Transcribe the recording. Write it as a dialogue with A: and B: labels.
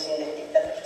A: sin distintas